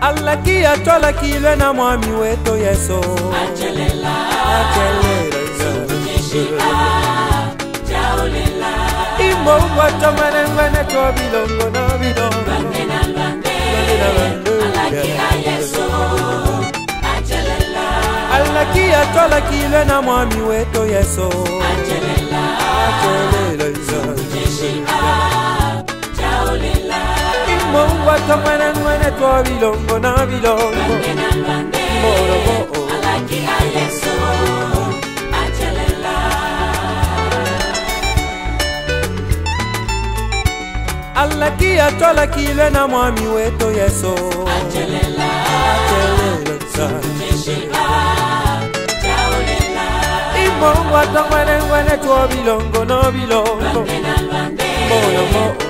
alaki atwalakile na mwami weto yesu achelela, achelela imboumbwa tomanengwene to bilongo alaki atwalakile na mwami weto yesu achelela, achelela, mo wa to mana mana to bilongo na bilongo moro mo alaki aleso la alaki atola kilwe na mwami weto yeso achelela achelela Mongo a to ngwene ngwene to bilongo no bilongo Mono mo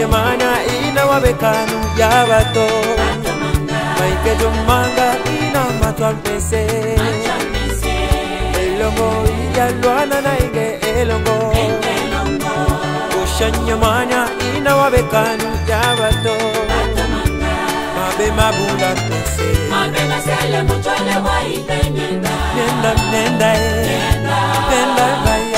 ina wabekanu ya bato maike jomanga ina matwa mpese elongo iyalwana na inge elongo ushanyamanya be ya bato mabe nenda nenda eh. nenda nenda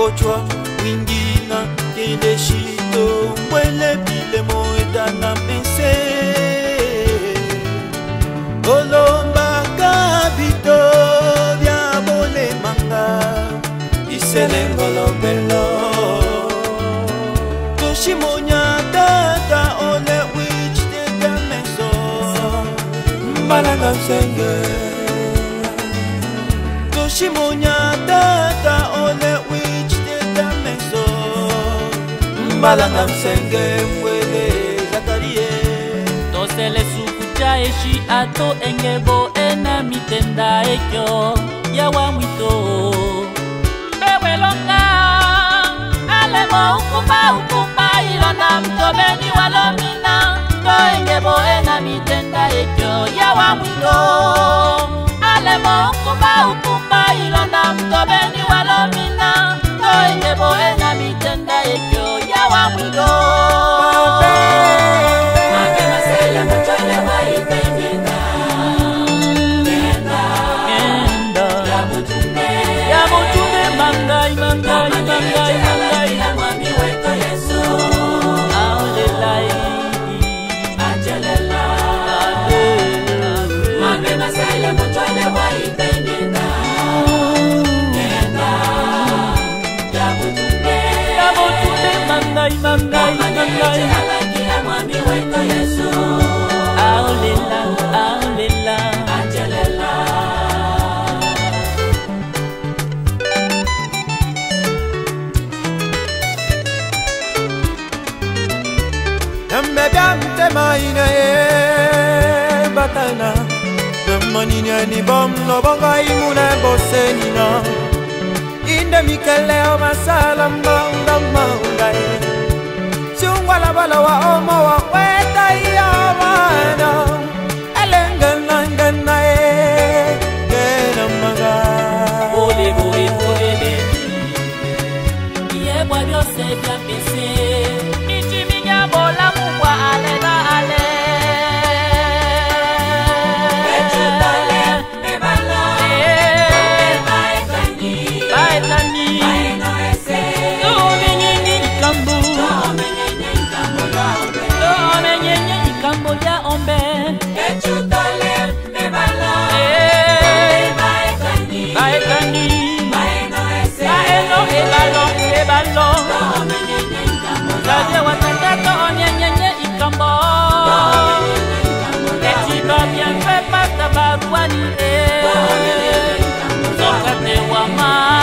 kochwa wingina kende shito mbwele bilemo etana mese olombaka bito bya bolemanga iselengolobelo toshimonya tata ole wich tetameso mbalanga msenge toshimonya malanga msenge mwele zakarie tosele suku tya eshi ato engebo ena mitenda ekyo yawa mwito mbewelonga alemo ukumba ukumba ilonda mtobeni walomina to engebo ena mitenda ekyo yawa mwito nana demonini enibomno bongo imuna bosenino inde mikeleo masala mbongo mbonga chungwala balawa omo wa kweta iyo mano elengengangena e ilo Kazi watendeka onyenyenye ikambo Etiba bienfait pata barua nile Sokate wama